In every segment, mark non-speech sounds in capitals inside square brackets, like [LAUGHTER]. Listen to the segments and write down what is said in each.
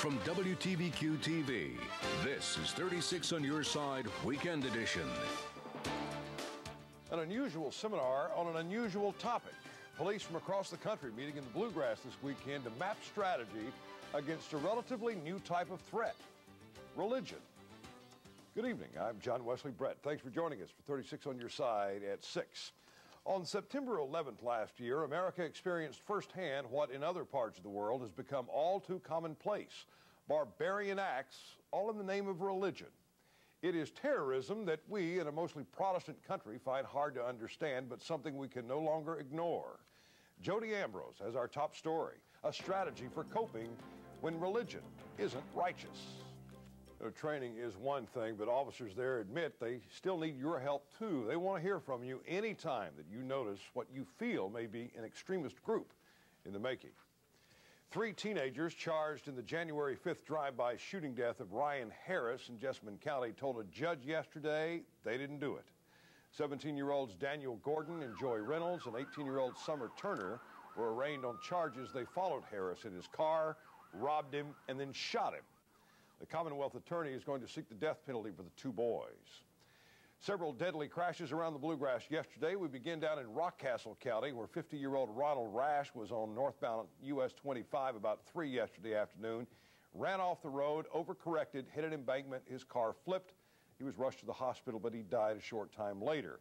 From WTVQ TV, this is 36 on Your Side Weekend Edition. An unusual seminar on an unusual topic. Police from across the country meeting in the Bluegrass this weekend to map strategy against a relatively new type of threat religion. Good evening. I'm John Wesley Brett. Thanks for joining us for 36 on Your Side at 6. On September 11th last year, America experienced firsthand what in other parts of the world has become all too commonplace barbarian acts, all in the name of religion. It is terrorism that we, in a mostly Protestant country, find hard to understand, but something we can no longer ignore. Jody Ambrose has our top story a strategy for coping when religion isn't righteous. Know, training is one thing, but officers there admit they still need your help too. They want to hear from you anytime that you notice what you feel may be an extremist group in the making. Three teenagers charged in the January 5th drive-by shooting death of Ryan Harris in Jessamine County told a judge yesterday they didn't do it. 17-year-olds Daniel Gordon and Joy Reynolds and 18-year-old Summer Turner were arraigned on charges they followed Harris in his car, robbed him, and then shot him. The Commonwealth attorney is going to seek the death penalty for the two boys. Several deadly crashes around the Bluegrass yesterday. We begin down in Rockcastle County, where 50-year-old Ronald Rash was on northbound US 25 about 3 yesterday afternoon. Ran off the road, overcorrected, hit an embankment. His car flipped. He was rushed to the hospital, but he died a short time later.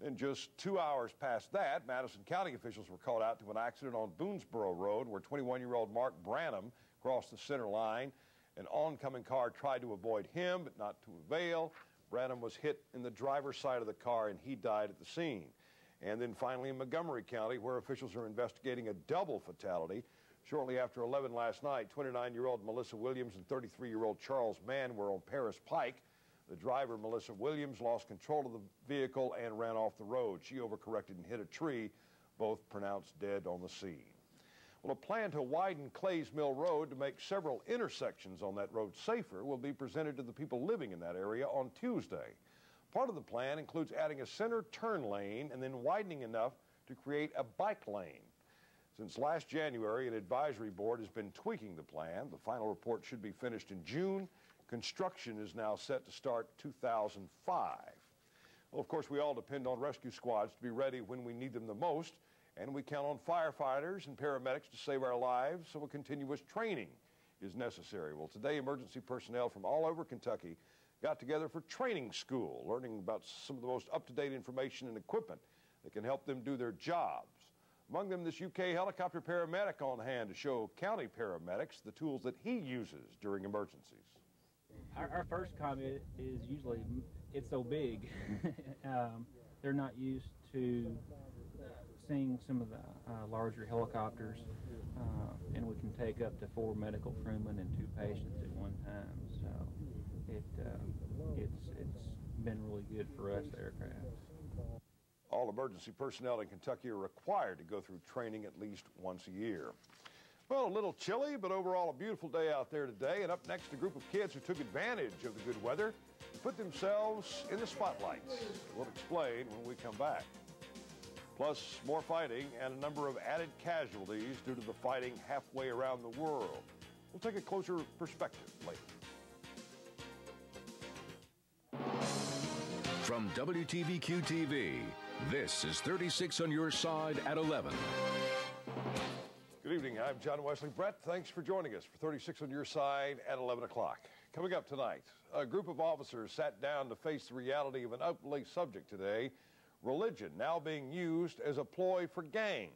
Then just two hours past that, Madison County officials were called out to an accident on Boonesboro Road where 21-year-old Mark Branham crossed the center line. An oncoming car tried to avoid him, but not to avail. Branham was hit in the driver's side of the car and he died at the scene. And then finally in Montgomery County, where officials are investigating a double fatality. Shortly after 11 last night, 29-year-old Melissa Williams and 33-year-old Charles Mann were on Paris Pike. The driver, Melissa Williams, lost control of the vehicle and ran off the road. She overcorrected and hit a tree, both pronounced dead on the scene. Well, a plan to widen Clays Mill Road to make several intersections on that road safer will be presented to the people living in that area on Tuesday. Part of the plan includes adding a center turn lane and then widening enough to create a bike lane. Since last January, an advisory board has been tweaking the plan. The final report should be finished in June. Construction is now set to start 2005. Well, of course, we all depend on rescue squads to be ready when we need them the most and we count on firefighters and paramedics to save our lives, so a continuous training is necessary. Well, today, emergency personnel from all over Kentucky got together for training school, learning about some of the most up-to-date information and equipment that can help them do their jobs. Among them, this UK helicopter paramedic on hand to show county paramedics the tools that he uses during emergencies. Our, our first comment is usually, it's so big. [LAUGHS] um, they're not used to seeing some of the uh, larger helicopters, uh, and we can take up to four medical crewmen and two patients at one time. So it uh, it's it's been really good for us, the aircraft. All emergency personnel in Kentucky are required to go through training at least once a year. Well, a little chilly, but overall a beautiful day out there today. And up next, a group of kids who took advantage of the good weather and put themselves in the spotlights. We'll explain when we come back. Plus, more fighting and a number of added casualties due to the fighting halfway around the world. We'll take a closer perspective later. From WTVQ TV, this is 36 on your side at 11. Good evening. I'm John Wesley Brett. Thanks for joining us for 36 on your side at 11 o'clock. Coming up tonight, a group of officers sat down to face the reality of an ugly subject today religion now being used as a ploy for gangs.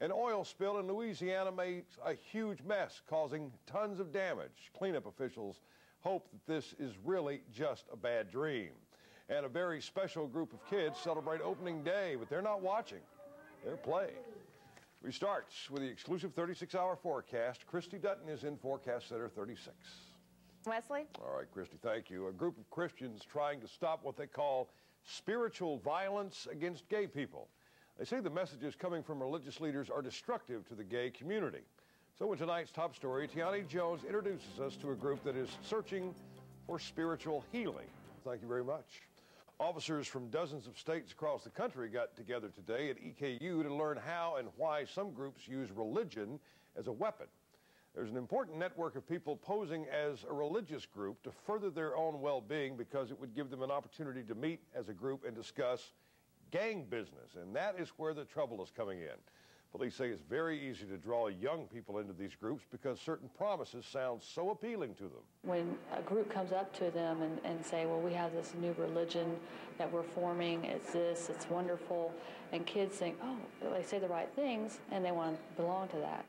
An oil spill in Louisiana makes a huge mess, causing tons of damage. Cleanup officials hope that this is really just a bad dream. And a very special group of kids celebrate opening day, but they're not watching. They're playing. We start with the exclusive 36-hour forecast. Christy Dutton is in Forecast Center 36. Wesley? All right, Christy, thank you. A group of Christians trying to stop what they call spiritual violence against gay people. They say the messages coming from religious leaders are destructive to the gay community. So in tonight's top story, Tiani Jones introduces us to a group that is searching for spiritual healing. Thank you very much. Officers from dozens of states across the country got together today at EKU to learn how and why some groups use religion as a weapon. There's an important network of people posing as a religious group to further their own well-being because it would give them an opportunity to meet as a group and discuss gang business. And that is where the trouble is coming in. Police say it's very easy to draw young people into these groups because certain promises sound so appealing to them. When a group comes up to them and, and say, well, we have this new religion that we're forming, it's this, it's wonderful, and kids think, oh, they say the right things, and they want to belong to that.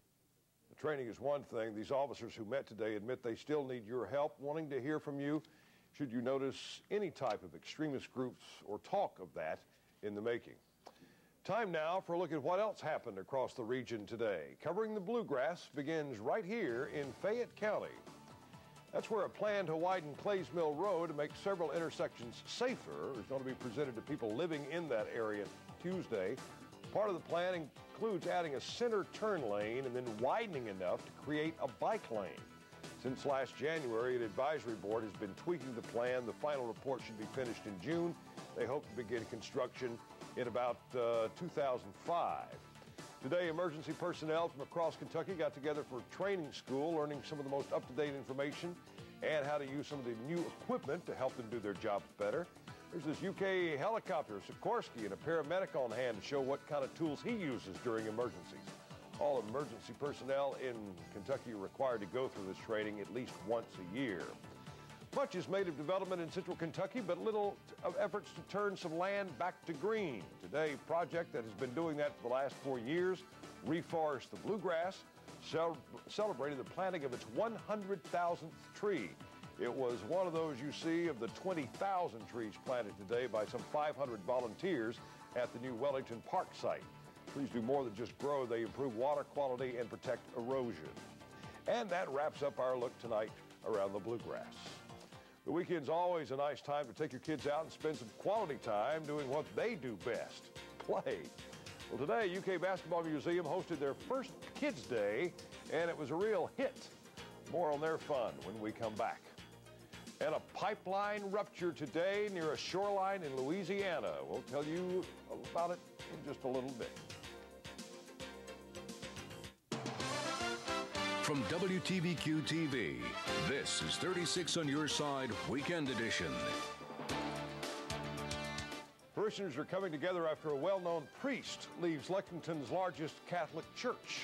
Training is one thing. These officers who met today admit they still need your help, wanting to hear from you should you notice any type of extremist groups or talk of that in the making. Time now for a look at what else happened across the region today. Covering the bluegrass begins right here in Fayette County. That's where a plan to widen Clays Mill Road to make several intersections safer is going to be presented to people living in that area Tuesday. Part of the plan includes adding a center turn lane and then widening enough to create a bike lane. Since last January, an advisory board has been tweaking the plan. The final report should be finished in June. They hope to begin construction in about uh, 2005. Today, emergency personnel from across Kentucky got together for training school, learning some of the most up-to-date information and how to use some of the new equipment to help them do their jobs better. There's this UK helicopter, Sikorsky, and a paramedic on hand to show what kind of tools he uses during emergencies. All emergency personnel in Kentucky are required to go through this training at least once a year. Much is made of development in central Kentucky, but little of efforts to turn some land back to green. Today, project that has been doing that for the last four years, Reforest the Bluegrass, cel celebrated the planting of its 100,000th tree. It was one of those you see of the 20,000 trees planted today by some 500 volunteers at the new Wellington Park site. Trees do more than just grow, they improve water quality and protect erosion. And that wraps up our look tonight around the bluegrass. The weekend's always a nice time to take your kids out and spend some quality time doing what they do best, play. Well, today, UK Basketball Museum hosted their first Kids Day, and it was a real hit. More on their fun when we come back. And a pipeline rupture today near a shoreline in Louisiana. We'll tell you about it in just a little bit. From WTVQ TV, this is 36 on your side, Weekend Edition. Parishioners are coming together after a well-known priest leaves Lexington's largest Catholic church.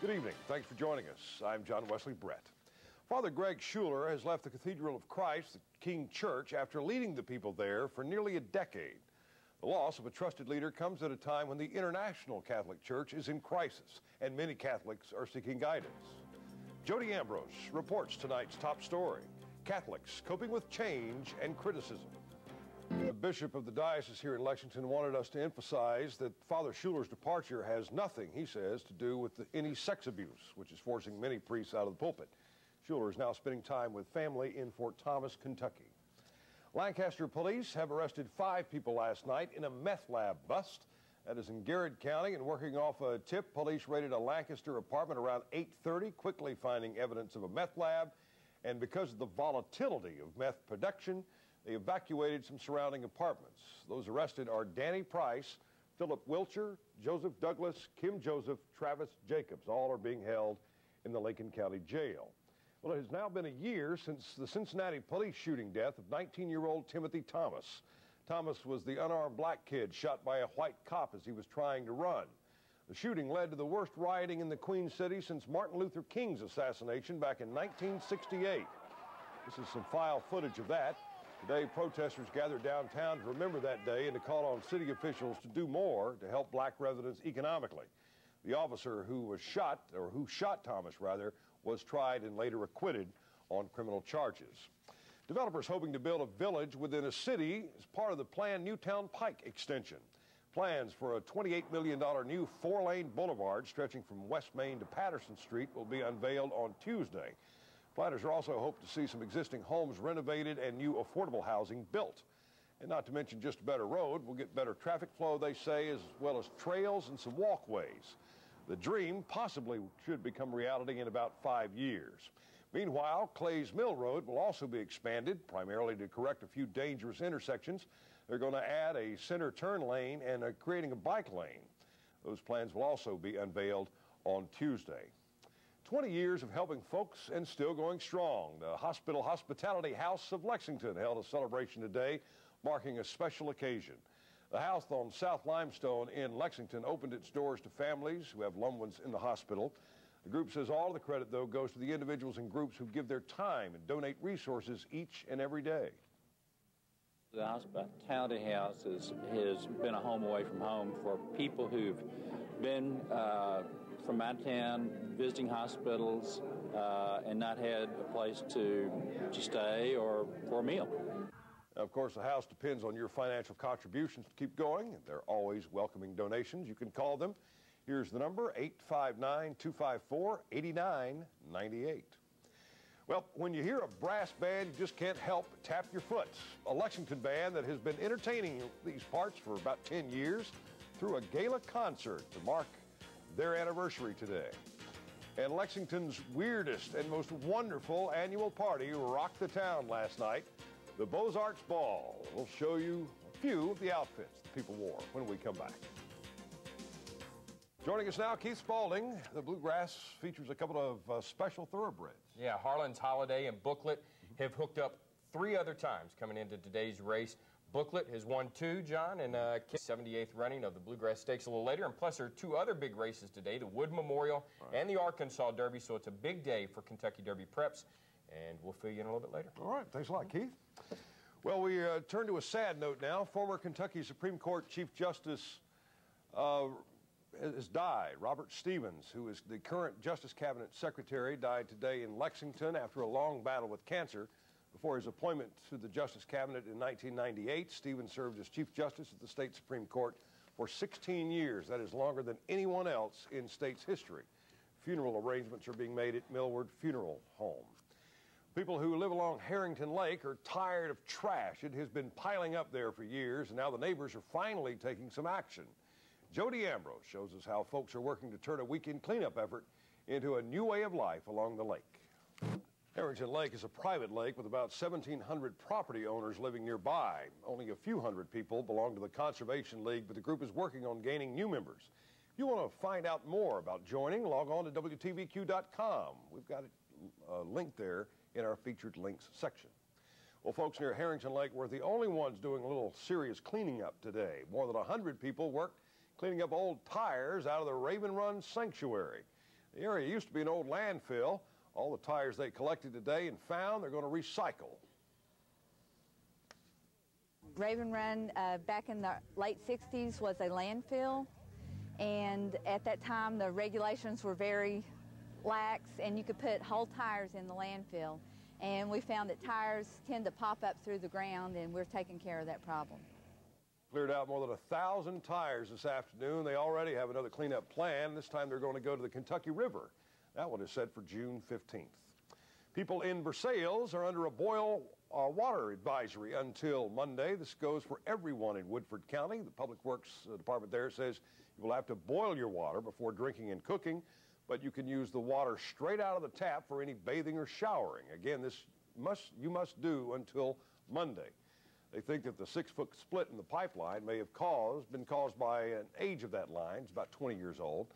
Good evening. Thanks for joining us. I'm John Wesley Brett. Father Greg Schuler has left the Cathedral of Christ, the King Church, after leading the people there for nearly a decade. The loss of a trusted leader comes at a time when the International Catholic Church is in crisis and many Catholics are seeking guidance. Jody Ambrose reports tonight's top story Catholics coping with change and criticism. The bishop of the diocese here in Lexington wanted us to emphasize that Father Schuler's departure has nothing, he says, to do with the, any sex abuse, which is forcing many priests out of the pulpit. Schuler is now spending time with family in Fort Thomas, Kentucky. Lancaster police have arrested five people last night in a meth lab bust. That is in Garrard County, and working off a tip, police raided a Lancaster apartment around 8.30, quickly finding evidence of a meth lab. And because of the volatility of meth production, they evacuated some surrounding apartments. Those arrested are Danny Price, Philip Wilcher, Joseph Douglas, Kim Joseph, Travis Jacobs. All are being held in the Lincoln County Jail. Well, it has now been a year since the Cincinnati police shooting death of 19-year-old Timothy Thomas. Thomas was the unarmed black kid shot by a white cop as he was trying to run. The shooting led to the worst rioting in the Queen City since Martin Luther King's assassination back in 1968. This is some file footage of that. Today, protesters gathered downtown to remember that day and to call on city officials to do more to help black residents economically. The officer who was shot, or who shot Thomas rather, was tried and later acquitted on criminal charges. Developers hoping to build a village within a city as part of the planned Newtown Pike extension. Plans for a $28 million new four-lane boulevard stretching from West Main to Patterson Street will be unveiled on Tuesday. Planners are also hope to see some existing homes renovated and new affordable housing built. And not to mention just a better road, we'll get better traffic flow, they say, as well as trails and some walkways. The dream possibly should become reality in about five years. Meanwhile, Clays Mill Road will also be expanded, primarily to correct a few dangerous intersections. They're going to add a center turn lane and a, creating a bike lane. Those plans will also be unveiled on Tuesday. 20 years of helping folks and still going strong. The Hospital Hospitality House of Lexington held a celebration today, marking a special occasion. The house on South Limestone in Lexington opened its doors to families who have loved ones in the hospital. The group says all the credit, though, goes to the individuals and groups who give their time and donate resources each and every day. The Hospitality House is, has been a home away from home for people who've been uh, from out of town, visiting hospitals, uh, and not had a place to, to stay or for a meal. Of course, the house depends on your financial contributions to keep going, they're always welcoming donations. You can call them. Here's the number 859 254 8998. Well, when you hear a brass band, you just can't help tap your foot. A Lexington band that has been entertaining these parts for about 10 years through a gala concert to mark their anniversary today. And Lexington's weirdest and most wonderful annual party rocked the town last night, the Beaux-Arts Ball. We'll show you a few of the outfits the people wore when we come back. Joining us now, Keith Spaulding. The Bluegrass features a couple of uh, special thoroughbreds. Yeah, Harlan's Holiday and Booklet have hooked up three other times coming into today's race. Booklet has won two, John, and uh, 78th running of the Bluegrass Stakes a little later. And plus, there are two other big races today, the Wood Memorial right. and the Arkansas Derby. So it's a big day for Kentucky Derby preps. And we'll fill you in a little bit later. All right. Thanks a lot, Keith. Well, we uh, turn to a sad note now. Former Kentucky Supreme Court Chief Justice uh, has died. Robert Stevens, who is the current Justice Cabinet Secretary, died today in Lexington after a long battle with cancer. Before his appointment to the Justice Cabinet in 1998, Stevens served as Chief Justice at the state Supreme Court for 16 years. That is longer than anyone else in state's history. Funeral arrangements are being made at Millward Funeral Home. People who live along Herrington Lake are tired of trash. It has been piling up there for years, and now the neighbors are finally taking some action. Jody Ambrose shows us how folks are working to turn a weekend cleanup effort into a new way of life along the lake. Herrington Lake is a private lake with about 1,700 property owners living nearby. Only a few hundred people belong to the Conservation League, but the group is working on gaining new members. If you want to find out more about joining, log on to WTVQ.com. We've got a link there in our featured links section. Well, folks near Herrington Lake were the only ones doing a little serious cleaning up today. More than 100 people worked cleaning up old tires out of the Raven Run Sanctuary. The area used to be an old landfill. All the tires they collected today and found, they're going to recycle. Raven Run uh, back in the late 60s was a landfill, and at that time the regulations were very lax, and you could put whole tires in the landfill. And we found that tires tend to pop up through the ground, and we're taking care of that problem. Cleared out more than a thousand tires this afternoon. They already have another cleanup plan. This time they're going to go to the Kentucky River. That one is set for June 15th. People in Versailles are under a boil uh, water advisory until Monday. This goes for everyone in Woodford County. The Public Works uh, Department there says you will have to boil your water before drinking and cooking, but you can use the water straight out of the tap for any bathing or showering. Again, this must you must do until Monday. They think that the six-foot split in the pipeline may have caused, been caused by an age of that line. It's about 20 years old.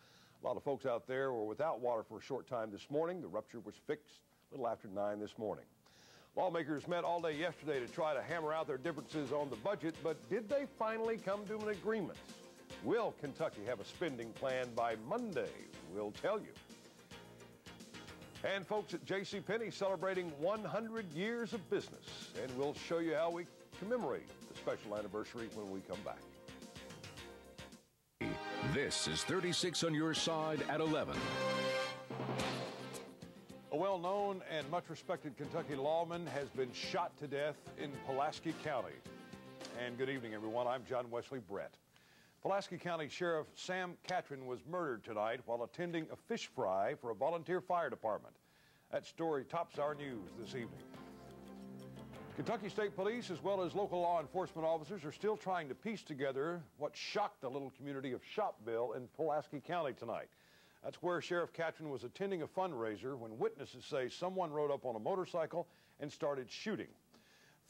A lot of folks out there were without water for a short time this morning. The rupture was fixed a little after 9 this morning. Lawmakers met all day yesterday to try to hammer out their differences on the budget, but did they finally come to an agreement? Will Kentucky have a spending plan by Monday? We'll tell you. And folks at J.C. Penney celebrating 100 years of business, and we'll show you how we commemorate the special anniversary when we come back. This is 36 on your side at 11. A well known and much respected Kentucky lawman has been shot to death in Pulaski County. And good evening, everyone. I'm John Wesley Brett. Pulaski County Sheriff Sam Catron was murdered tonight while attending a fish fry for a volunteer fire department. That story tops our news this evening. Kentucky State Police, as well as local law enforcement officers, are still trying to piece together what shocked the little community of Shopville in Pulaski County tonight. That's where Sheriff Catron was attending a fundraiser when witnesses say someone rode up on a motorcycle and started shooting.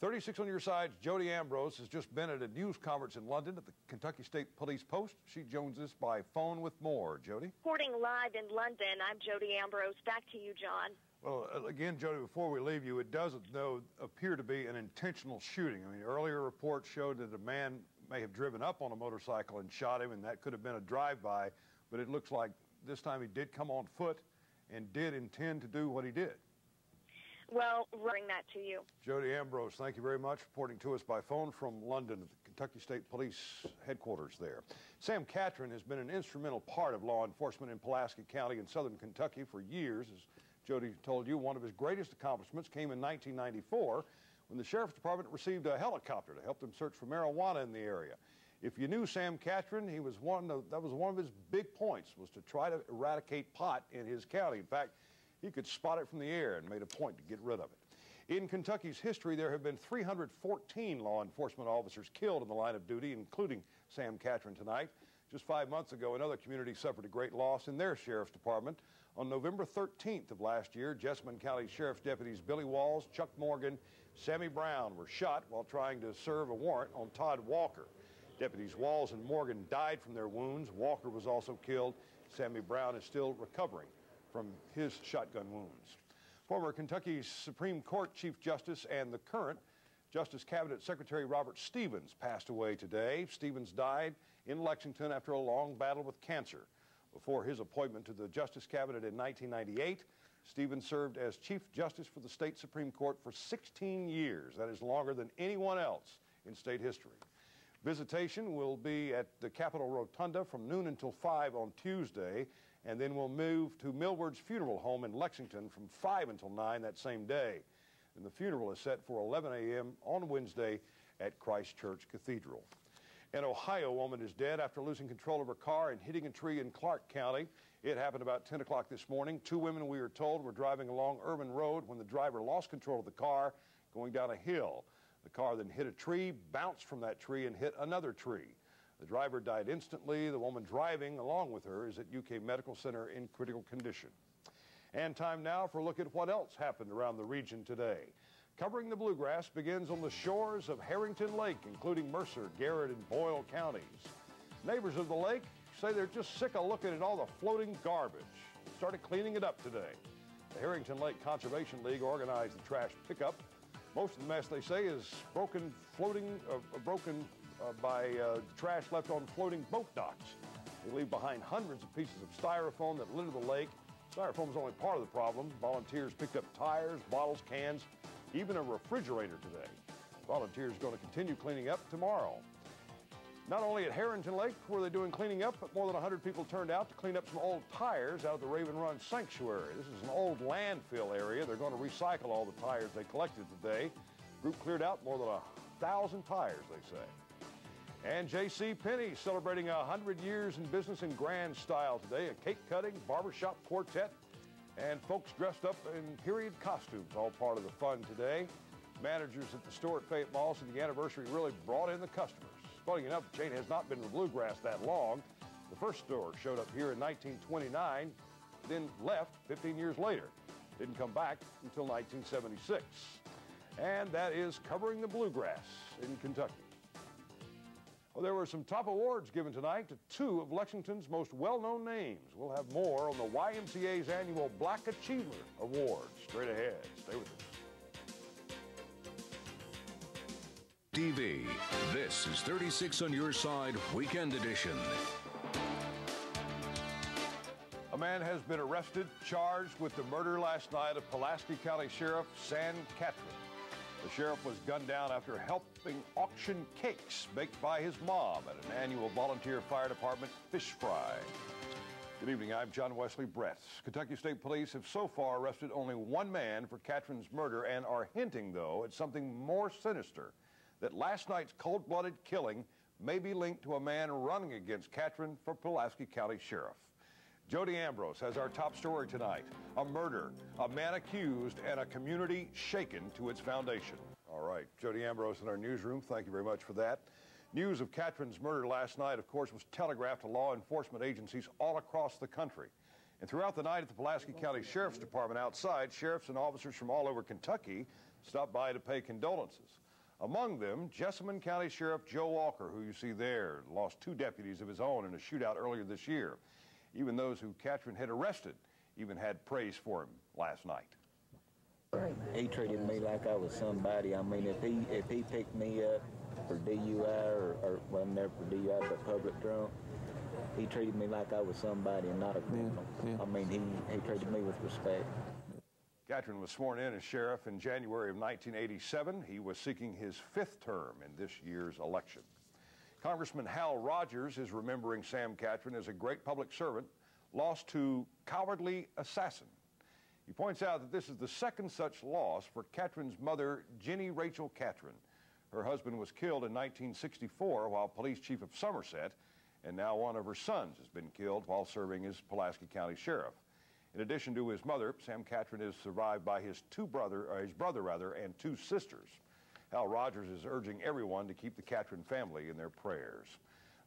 36 on your side, Jody Ambrose has just been at a news conference in London at the Kentucky State Police Post. She joins us by phone with more. Jody? Reporting live in London, I'm Jody Ambrose. Back to you, John. Well, uh, again, Jody, before we leave you, it doesn't though appear to be an intentional shooting. I mean, earlier reports showed that a man may have driven up on a motorcycle and shot him, and that could have been a drive-by, but it looks like this time he did come on foot and did intend to do what he did. Well, bring that to you. Jody Ambrose, thank you very much, reporting to us by phone from London Kentucky State Police headquarters there. Sam Catron has been an instrumental part of law enforcement in Pulaski County in southern Kentucky for years. As Jody told you, one of his greatest accomplishments came in 1994 when the Sheriff's Department received a helicopter to help them search for marijuana in the area. If you knew Sam Catron, he was one of, that was one of his big points was to try to eradicate pot in his county. In fact, he could spot it from the air and made a point to get rid of it. In Kentucky's history, there have been 314 law enforcement officers killed in the line of duty, including Sam Catron tonight. Just five months ago, another community suffered a great loss in their sheriff's department. On November 13th of last year, Jessamine County Sheriff's deputies Billy Walls, Chuck Morgan, Sammy Brown were shot while trying to serve a warrant on Todd Walker. Deputies Walls and Morgan died from their wounds. Walker was also killed. Sammy Brown is still recovering from his shotgun wounds. Former Kentucky Supreme Court Chief Justice and the current Justice Cabinet Secretary Robert Stevens passed away today. Stevens died in Lexington after a long battle with cancer. Before his appointment to the Justice Cabinet in 1998, Stevens served as Chief Justice for the state Supreme Court for 16 years. That is longer than anyone else in state history. Visitation will be at the Capitol Rotunda from noon until 5 on Tuesday, and then we'll move to Millward's Funeral Home in Lexington from 5 until 9 that same day. And the funeral is set for 11 a.m. on Wednesday at Christ Church Cathedral. An Ohio woman is dead after losing control of her car and hitting a tree in Clark County. It happened about 10 o'clock this morning. Two women, we are told, were driving along Urban Road when the driver lost control of the car going down a hill. The car then hit a tree, bounced from that tree, and hit another tree. The driver died instantly. The woman driving along with her is at UK Medical Center in critical condition. And time now for a look at what else happened around the region today. Covering the bluegrass begins on the shores of Herrington Lake, including Mercer, Garrard, and Boyle counties. Neighbors of the lake say they're just sick of looking at all the floating garbage. Started cleaning it up today. The Herrington Lake Conservation League organized the trash pickup. Most of the mess, they say, is broken floating, uh, broken by uh, trash left on floating boat docks. They leave behind hundreds of pieces of styrofoam that litter the lake. Styrofoam is only part of the problem. Volunteers picked up tires, bottles, cans, even a refrigerator today. Volunteers are going to continue cleaning up tomorrow. Not only at Herrington Lake were they doing cleaning up, but more than 100 people turned out to clean up some old tires out of the Raven Run Sanctuary. This is an old landfill area. They're going to recycle all the tires they collected today. Group cleared out more than a thousand tires, they say. And J.C. Penney celebrating 100 years in business in grand style today. A cake cutting, barbershop quartet, and folks dressed up in period costumes, all part of the fun today. Managers at the store at Fayette Mall said the anniversary really brought in the customers. Funny enough, the chain has not been in the bluegrass that long. The first store showed up here in 1929, then left 15 years later. Didn't come back until 1976. And that is covering the bluegrass in Kentucky. Well, there were some top awards given tonight to two of Lexington's most well-known names. We'll have more on the YMCA's annual Black Achiever Award straight ahead. Stay with us. TV. This is 36 on your side, Weekend Edition. A man has been arrested, charged with the murder last night of Pulaski County Sheriff Sam Catron. The sheriff was gunned down after helping auction cakes baked by his mom at an annual volunteer fire department fish fry. Good evening, I'm John Wesley Brett. Kentucky State Police have so far arrested only one man for Catron's murder and are hinting, though, at something more sinister that last night's cold-blooded killing may be linked to a man running against Katrin for Pulaski County Sheriff. Jody Ambrose has our top story tonight. A murder, a man accused, and a community shaken to its foundation. All right, Jody Ambrose in our newsroom. Thank you very much for that. News of Catron's murder last night, of course, was telegraphed to law enforcement agencies all across the country. And throughout the night at the Pulaski County Sheriff's Department outside, sheriffs and officers from all over Kentucky stopped by to pay condolences. Among them, Jessamine County Sheriff Joe Walker, who you see there, lost two deputies of his own in a shootout earlier this year. Even those who Catron had arrested even had praise for him last night. He treated me like I was somebody. I mean, if he if he picked me up for DUI or, or well, never for DUI, but public drunk, he treated me like I was somebody and not a criminal. Yeah, yeah. I mean, he, he treated me with respect. Catron was sworn in as sheriff in January of 1987. He was seeking his fifth term in this year's election. Congressman Hal Rogers is remembering Sam Catron as a great public servant lost to cowardly assassin. He points out that this is the second such loss for Catron's mother, Jenny Rachel Catron. Her husband was killed in 1964 while police chief of Somerset, and now one of her sons has been killed while serving as Pulaski County Sheriff. In addition to his mother, Sam Catron is survived by his two brother, or his brother rather, and two sisters. Hal Rogers is urging everyone to keep the Catron family in their prayers.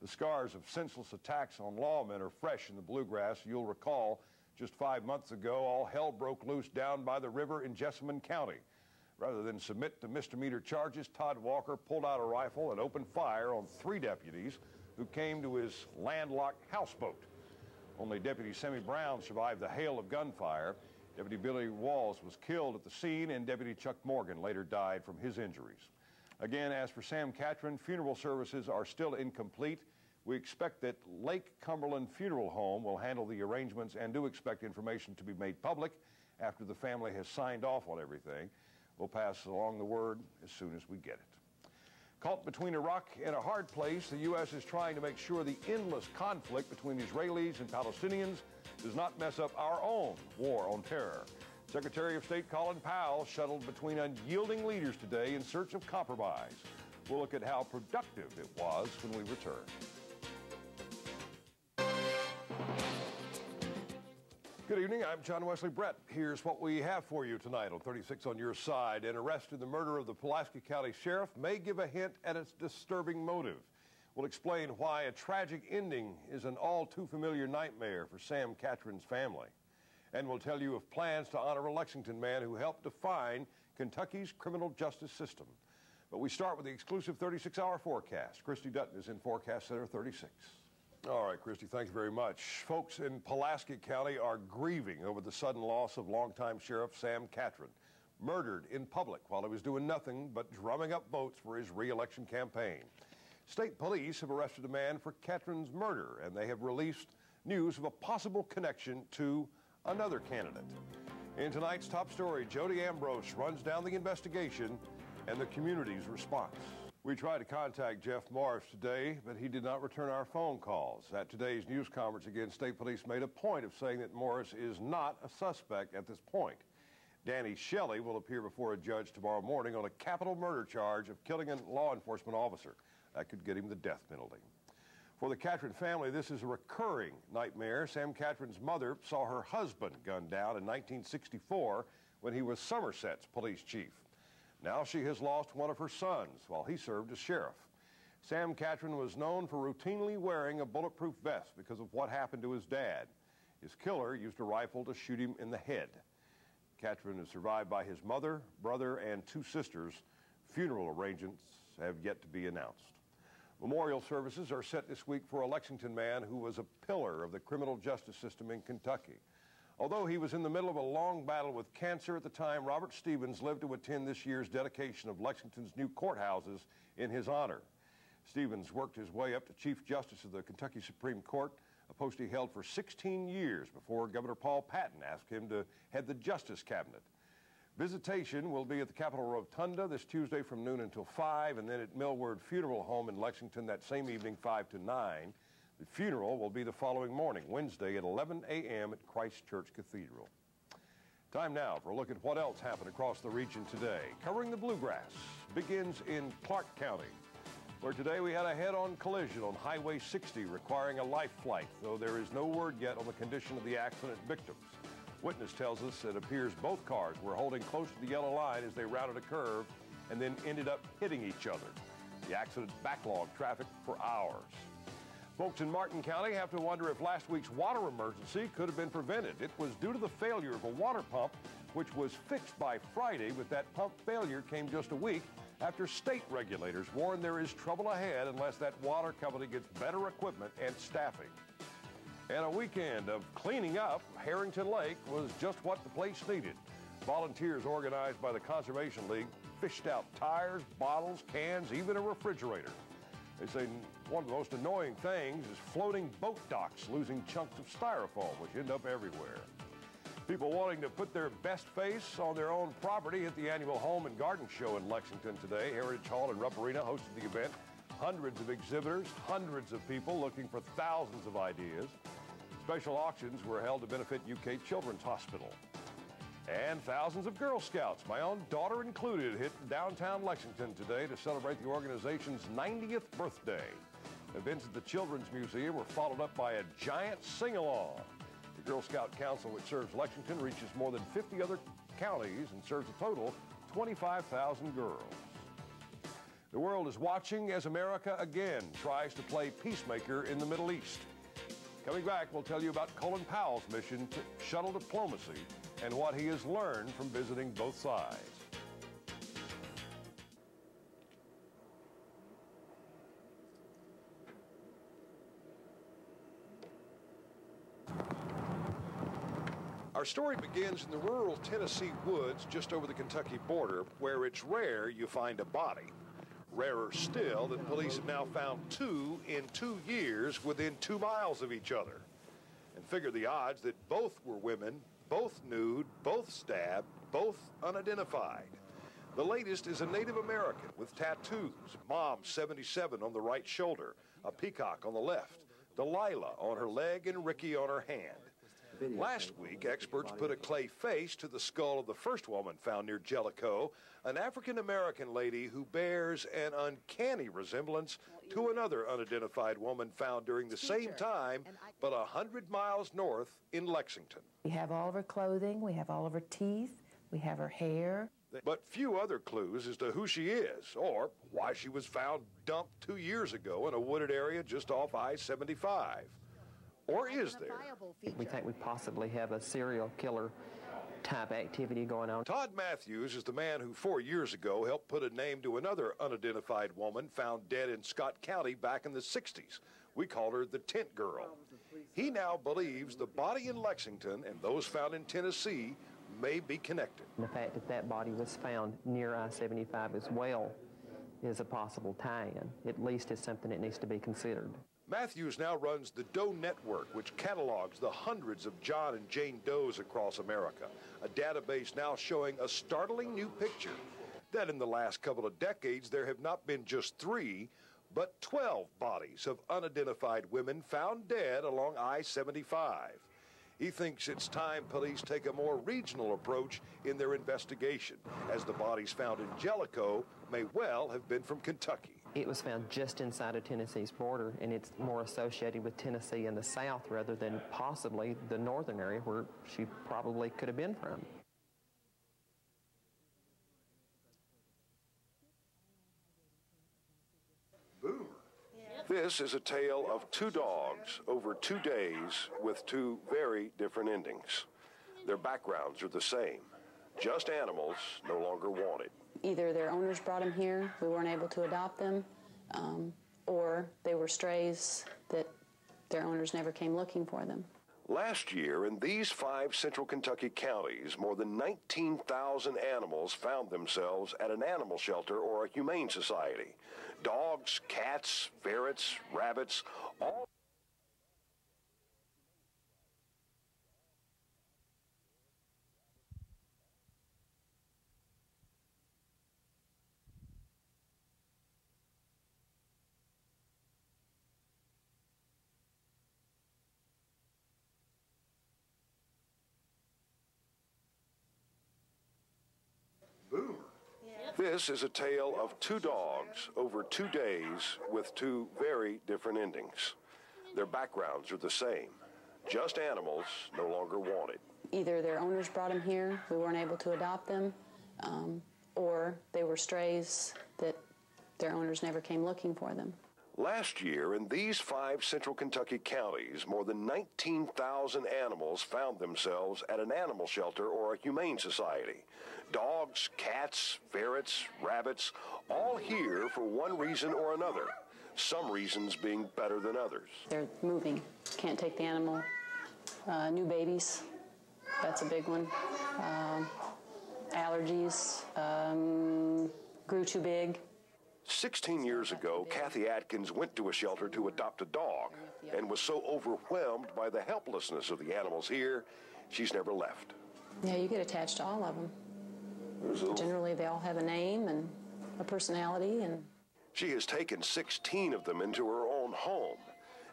The scars of senseless attacks on lawmen are fresh in the bluegrass. You'll recall just five months ago, all hell broke loose down by the river in Jessamine County. Rather than submit to misdemeanor charges, Todd Walker pulled out a rifle and opened fire on three deputies who came to his landlocked houseboat. Only Deputy Sammy Brown survived the hail of gunfire. Deputy Billy Walls was killed at the scene, and Deputy Chuck Morgan later died from his injuries. Again, as for Sam Catron, funeral services are still incomplete. We expect that Lake Cumberland Funeral Home will handle the arrangements and do expect information to be made public after the family has signed off on everything. We'll pass along the word as soon as we get it. Caught between a rock and a hard place, the U.S. is trying to make sure the endless conflict between Israelis and Palestinians does not mess up our own war on terror. Secretary of State Colin Powell shuttled between unyielding leaders today in search of compromise. We'll look at how productive it was when we return. Good evening. I'm John Wesley Brett. Here's what we have for you tonight on 36 on your side. An arrest in the murder of the Pulaski County Sheriff may give a hint at its disturbing motive. We'll explain why a tragic ending is an all too familiar nightmare for Sam Catron's family. And we'll tell you of plans to honor a Lexington man who helped define Kentucky's criminal justice system. But we start with the exclusive 36 hour forecast. Christy Dutton is in Forecast Center 36. All right, Christy, thank you very much. Folks in Pulaski County are grieving over the sudden loss of longtime Sheriff Sam Catron, murdered in public while he was doing nothing but drumming up votes for his reelection campaign. State police have arrested a man for Catron's murder, and they have released news of a possible connection to another candidate. In tonight's top story, Jody Ambrose runs down the investigation and the community's response. We tried to contact Jeff Morris today, but he did not return our phone calls. At today's news conference again, state police made a point of saying that Morris is not a suspect at this point. Danny Shelley will appear before a judge tomorrow morning on a capital murder charge of killing a law enforcement officer. That could get him the death penalty. For the Catron family, this is a recurring nightmare. Sam Catron's mother saw her husband gunned down in 1964 when he was Somerset's police chief. Now she has lost one of her sons while he served as sheriff. Sam Catron was known for routinely wearing a bulletproof vest because of what happened to his dad. His killer used a rifle to shoot him in the head. Catron is survived by his mother, brother, and two sisters. Funeral arrangements have yet to be announced. Memorial services are set this week for a Lexington man who was a pillar of the criminal justice system in Kentucky. Although he was in the middle of a long battle with cancer at the time, Robert Stevens lived to attend this year's dedication of Lexington's new courthouses in his honor. Stevens worked his way up to Chief Justice of the Kentucky Supreme Court, a post he held for 16 years before Governor Paul Patton asked him to head the Justice Cabinet. Visitation will be at the Capitol Rotunda this Tuesday from noon until 5, and then at Millward Funeral Home in Lexington that same evening, 5 to 9. The funeral will be the following morning, Wednesday at 11 a.m. at Christ Church Cathedral. Time now for a look at what else happened across the region today. Covering the bluegrass begins in Clark County, where today we had a head-on collision on Highway 60 requiring a life flight, though there is no word yet on the condition of the accident victims. Witness tells us it appears both cars were holding close to the yellow line as they rounded a curve and then ended up hitting each other. The accident backlogged traffic for hours. Folks in Martin County have to wonder if last week's water emergency could have been prevented. It was due to the failure of a water pump, which was fixed by Friday, but that pump failure came just a week after state regulators warn there is trouble ahead unless that water company gets better equipment and staffing. And a weekend of cleaning up Herrington Lake was just what the place needed. Volunteers organized by the Conservation League fished out tires, bottles, cans, even a refrigerator. They say one of the most annoying things is floating boat docks losing chunks of styrofoam, which end up everywhere. People wanting to put their best face on their own property at the annual Home and Garden Show in Lexington today. Heritage Hall and Rupp Arena hosted the event. Hundreds of exhibitors, hundreds of people looking for thousands of ideas. Special auctions were held to benefit UK Children's Hospital. And thousands of Girl Scouts, my own daughter included, hit downtown Lexington today to celebrate the organization's 90th birthday. Events at the Children's Museum were followed up by a giant sing-along. Girl Scout Council, which serves Lexington, reaches more than 50 other counties and serves a total 25,000 girls. The world is watching as America again tries to play peacemaker in the Middle East. Coming back, we'll tell you about Colin Powell's mission to shuttle diplomacy and what he has learned from visiting both sides. Story begins in the rural Tennessee woods just over the Kentucky border, where it's rare you find a body. Rarer still that police have now found two in two years within two miles of each other. And figure the odds that both were women, both nude, both stabbed, both unidentified. The latest is a Native American with tattoos, Mom 77 on the right shoulder, a peacock on the left, Delilah on her leg, and Ricky on her hand. Last week, experts put a clay face to the skull of the first woman found near Jellico, an African American lady who bears an uncanny resemblance to another unidentified woman found during the same time, but a hundred miles north in Lexington. We have all of her clothing, we have all of her teeth, we have her hair. But few other clues as to who she is or why she was found dumped two years ago in a wooded area just off I 75. Or is there? We think we possibly have a serial killer type activity going on. Todd Matthews is the man who four years ago helped put a name to another unidentified woman found dead in Scott County back in the 60s. We called her the Tent Girl. He now believes the body in Lexington and those found in Tennessee may be connected. The fact that that body was found near I-75 as well is a possible tie-in. At least is something that needs to be considered. Matthews now runs the Doe Network, which catalogs the hundreds of John and Jane Does across America, a database now showing a startling new picture that in the last couple of decades there have not been just three, but 12 bodies of unidentified women found dead along I-75. He thinks it's time police take a more regional approach in their investigation, as the bodies found in Jellico may well have been from Kentucky. It was found just inside of Tennessee's border, and it's more associated with Tennessee in the south rather than possibly the northern area where she probably could have been from. This is a tale of two dogs over two days with two very different endings. Their backgrounds are the same, just animals no longer wanted. Either their owners brought them here, we weren't able to adopt them, um, or they were strays that their owners never came looking for them. Last year, in these five central Kentucky counties, more than 19,000 animals found themselves at an animal shelter or a humane society. Dogs, cats, ferrets, rabbits, all. This is a tale of two dogs over two days with two very different endings. Their backgrounds are the same, just animals no longer wanted. Either their owners brought them here, we weren't able to adopt them, um, or they were strays that their owners never came looking for them. Last year, in these five central Kentucky counties, more than 19,000 animals found themselves at an animal shelter or a humane society. Dogs, cats, ferrets, rabbits, all here for one reason or another. Some reasons being better than others. They're moving. Can't take the animal. Uh, new babies. That's a big one. Um, allergies. Um, grew too big. 16 years ago, Kathy Atkins went to a shelter to adopt a dog and was so overwhelmed by the helplessness of the animals here, she's never left. Yeah, you get attached to all of them. Generally, they all have a name and a personality, and She has taken 16 of them into her own home.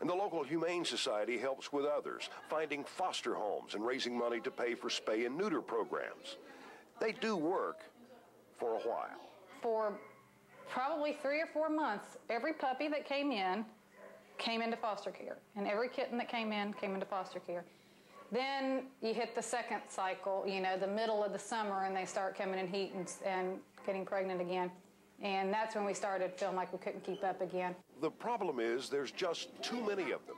And the local Humane Society helps with others, finding foster homes and raising money to pay for spay and neuter programs. They do work for a while. For probably three or four months, every puppy that came in came into foster care, and every kitten that came in came into foster care. Then you hit the second cycle, you know, the middle of the summer, and they start coming in heat and, and getting pregnant again. And that's when we started feeling like we couldn't keep up again. The problem is there's just too many of them,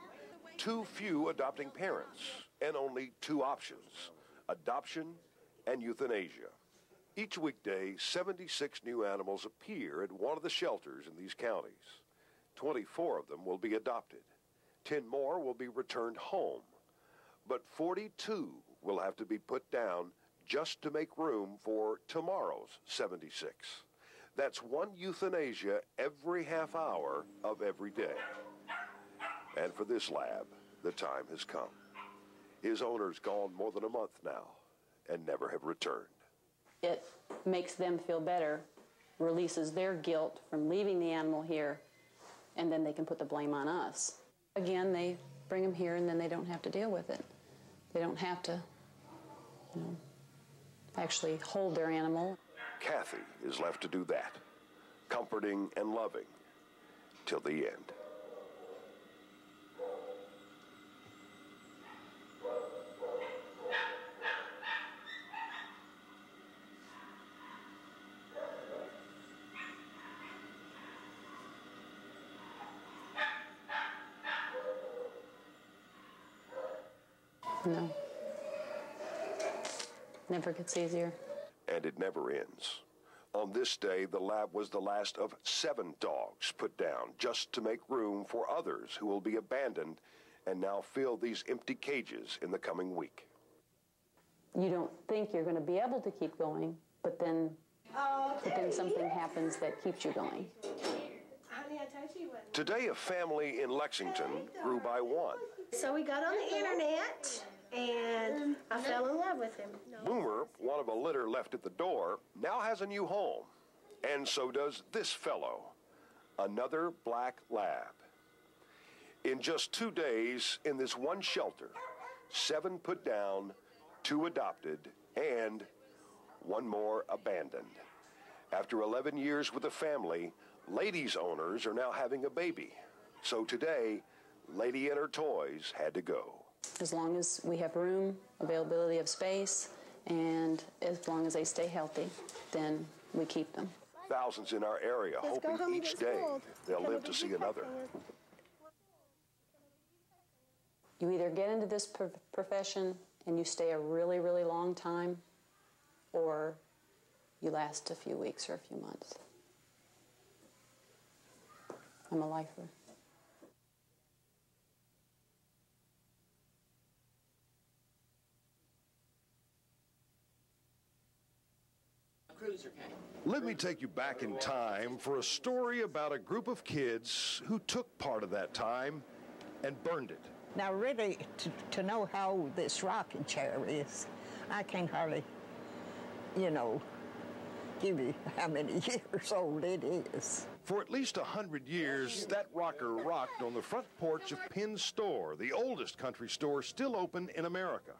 too few adopting parents, and only two options adoption and euthanasia. Each weekday, 76 new animals appear at one of the shelters in these counties. 24 of them will be adopted. 10 more will be returned home. But 42 will have to be put down just to make room for tomorrow's 76. That's one euthanasia every half hour of every day. And for this lab, the time has come. His owner's gone more than a month now and never have returned. It makes them feel better, releases their guilt from leaving the animal here, and then they can put the blame on us. Again, they bring them here and then they don't have to deal with it. They don't have to, you know, actually hold their animal. Kathy is left to do that, comforting and loving till the end. No. Never gets easier. And it never ends. On this day, the lab was the last of seven dogs put down just to make room for others who will be abandoned and now fill these empty cages in the coming week. You don't think you're going to be able to keep going, but then, but then something happens that keeps you going. Honey, I told you what. Today, a family in Lexington grew by one. So we got on the internet, and I fell in love with him. Boomer, one of a litter left at the door, now has a new home. And so does this fellow, another black lab. In just two days, in this one shelter, seven put down, two adopted, and one more abandoned. After 11 years with the family, Lady's owners are now having a baby. So today, Lady and her toys had to go. As long as we have room, availability of space, and as long as they stay healthy, then we keep them. Thousands in our area Let's hoping each day spoiled. they'll Come live to to see another. You either get into this pro- profession and you stay a really, really long time, or you last a few weeks or a few months. I'm a lifer. Cruiser came. Let me take you back in time for a story about a group of kids who took part of that time and burned it. Now, really, to, to know how old this rocking chair is, I can hardly, you know, give you how many [LAUGHS] years old it is. For at least a hundred years, that rocker rocked on the front porch of Penn's store, the oldest country store still open in America.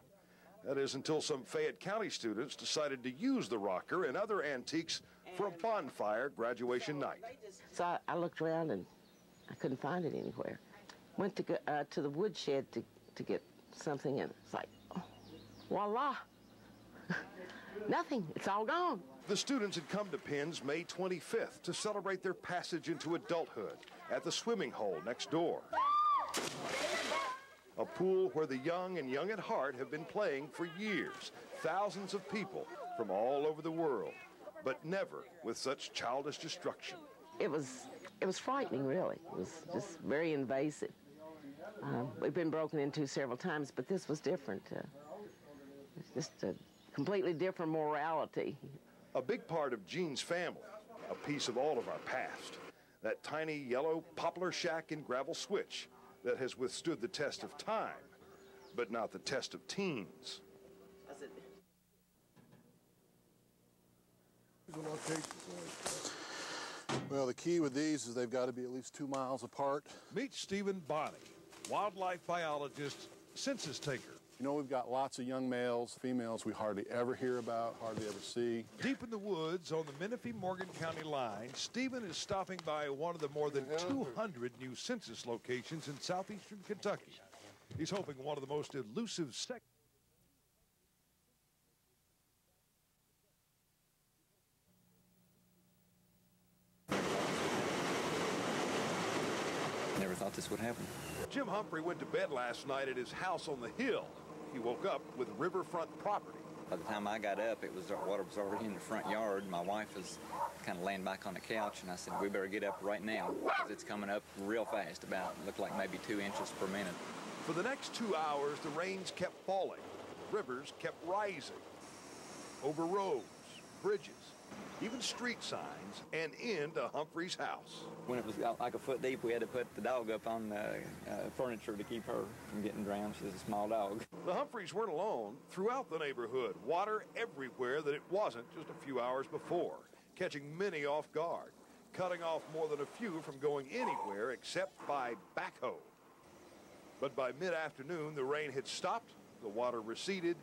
That is until some Fayette County students decided to use the rocker and other antiques for a bonfire graduation night. So I, I looked around and I couldn't find it anywhere. Went to go, uh, to the woodshed to, to get something, and it's like, oh, voila! [LAUGHS] nothing. It's all gone. The students had come to Penns May 25th to celebrate their passage into adulthood at the swimming hole next door. [LAUGHS] A pool where the young and young at heart have been playing for years. Thousands of people from all over the world, but never with such childish destruction. It was, it was frightening, really. It was just very invasive. Um, we've been broken into several times, but this was different. Uh, it's just a completely different morality. A big part of Jean's family, a piece of all of our past. That tiny yellow poplar shack in Gravel Switch that has withstood the test of time, but not the test of teens. Well, the key with these is they've got to be at least two miles apart. Meet Stephen Bonney, wildlife biologist, census taker. You know, we've got lots of young males, females we hardly ever hear about, hardly ever see. Deep in the woods on the Menifee-Morgan County line, Stephen is stopping by one of the more than 200 new census locations in southeastern Kentucky. He's hoping one of the most elusive sec- Never thought this would happen. Jim Humphrey went to bed last night at his house on the hill. He woke up with riverfront property. By the time I got up, it was water was already in the front yard. My wife was kind of laying back on the couch, and I said, "We better get up right now because it's coming up real fast. About looked like maybe two inches per minute." For the next two hours, the rains kept falling. Rivers kept rising. Over roads, bridges, even street signs, and into Humphrey's house. When it was like a foot deep, we had to put the dog up on the uh, furniture to keep her from getting drowned. She's a small dog. The Humphreys weren't alone. Throughout the neighborhood, water everywhere that it wasn't just a few hours before, catching many off guard, cutting off more than a few from going anywhere except by backhoe. But by mid-afternoon, the rain had stopped, the water receded,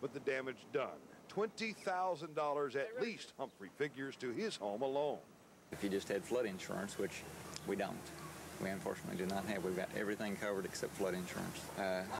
but the damage done. $20,000 at least, Humphrey figures, to his home alone. If you just had flood insurance, which we don't, we unfortunately do not have. We've got everything covered except flood insurance. Uh,